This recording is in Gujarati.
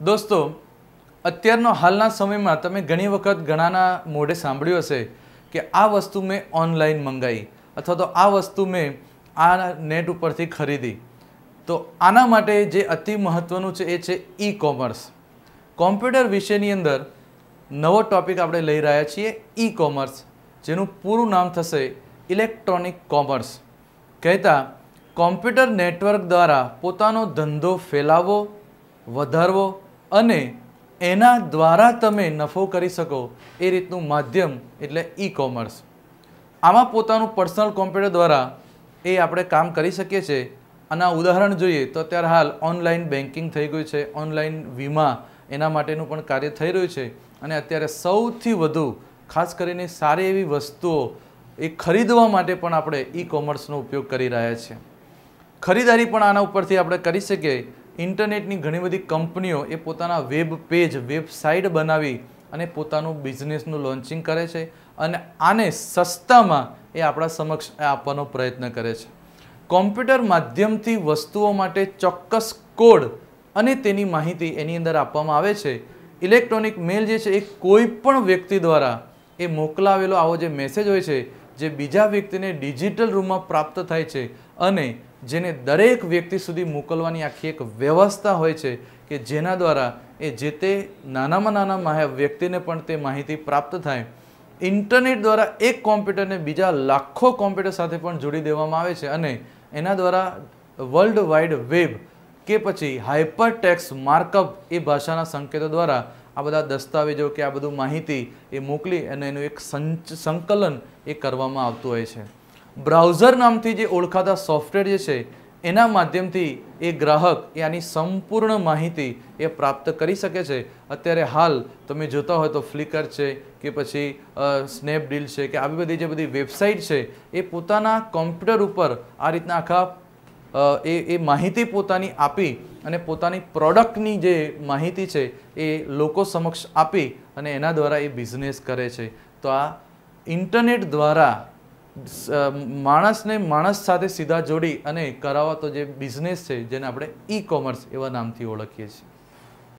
દોસ્તો, અત્યારનો હાલના સમયમાં તમે ઘણી વખત ઘણાના મોઢે સાંભળ્યું હશે કે આ વસ્તુ મેં ઓનલાઈન મંગાવી અથવા તો આ વસ્તુ મેં આ નેટ ઉપરથી ખરીદી. તો આના માટે જે અતિ મહત્ત્વનું છે એ છે ઈ કોમર્સ કોમ્પ્યુટર વિષયની અંદર નવો ટોપિક આપણે લઈ રહ્યા છીએ ઈ કોમર્સ જેનું પૂરું નામ થશે ઇલેક્ટ્રોનિક કોમર્સ. કહેતા, કોમ્પ્યુટર નેટવર્ક દ્વારા પોતાનો ધંધો ફેલાવવો વધારવો અને એના દ્વારા તમે નફો કરી શકો એ રીતનું માધ્યમ એટલે ઈ કોમર્સ આમાં પોતાનું પર્સનલ કોમ્પ્યુટર દ્વારા એ આપણે કામ કરી શકીએ છીએ. આના ઉદાહરણ જોઈએ તો અત્યારે હાલ ઓનલાઈન બેન્કિંગ થઈ ગયું છે. ઓનલાઈન વીમા એના માટેનું પણ કાર્ય થઈ રહ્યું છે. અને અત્યારે સૌથી વધુ ખાસ કરીને સારી એવી વસ્તુઓ એ ખરીદવા માટે પણ આપણે ઈ કોમર્સનો ઉપયોગ કરી રહ્યા છીએ. ખરીદારી પણ આના ઉપરથી આપણે કરી શકીએ. ઇન્ટરનેટની ઘણી બધી કંપનીઓ એ પોતાના વેબ પેજ, વેબસાઇટ બનાવી અને પોતાનું બિઝનેસનું લોન્ચિંગ કરે છે અને આને સસ્તામાં એ આપણા સમક્ષ આપવાનો પ્રયત્ન કરે છે. કોમ્પ્યુટર માધ્યમથી વસ્તુઓ માટે ચોક્કસ કોડ અને તેની માહિતી એની અંદર આપવામાં આવે છે. ઇલેક્ટ્રોનિક મેલ જે છે એ કોઈ પણ વ્યક્તિ દ્વારા એ મોકલાવેલો આવો જે મેસેજ હોય છે, જે બીજા વ્યક્તિને ડિજિટલ રૂમમાં પ્રાપ્ત થાય છે અને જેને દરેક વ્યક્તિ સુધી મોકલવાની આખી એક વ્યવસ્થા હોય છે કે જેના દ્વારા એ જે તે નાનામાં નાના વ્યક્તિને પણ તે માહિતી પ્રાપ્ત થાય. ઇન્ટરનેટ દ્વારા એક કોમ્પ્યુટરને બીજા લાખો કોમ્પ્યુટર સાથે પણ જોડી દેવામાં આવે છે અને એના દ્વારા વર્લ્ડ વાઇડ વેબ કે પછી હાઇપર ટેક્સ માર્કઅપ એ ભાષાના સંકેતો દ્વારા આ બધા દસ્તાવેજો કે આ બધું માહિતી એ મોકલી અને એનું એક સંચ સંકલન એ કરવામાં આવતું હોય છે. બ્રાઉઝર નામથી જે ઓળખાતા સોફ્ટવેર જે છે, એના માધ્યમથી એ ગ્રાહક એ આની સંપૂર્ણ માહિતી એ પ્રાપ્ત કરી શકે છે. અત્યારે હાલ તમે જોતા હોય તો ફ્લિકર છે કે પછી સ્નેપડીલ છે કે આવી બધી જે બધી વેબસાઇટ છે, એ પોતાના કોમ્પ્યુટર ઉપર આ રીતના આખા એ એ માહિતી પોતાની આપી અને પોતાની પ્રોડક્ટની જે માહિતી છે એ લોકો સમક્ષ આપી અને એના દ્વારા એ બિઝનેસ કરે છે. તો આ ઇન્ટરનેટ દ્વારા માણસને માણસ સાથે સીધા જોડી અને કરાવતો જે બિઝનેસ છે, જેને આપણે ઈ કોમર્સ એવા નામથી ઓળખીએ છીએ.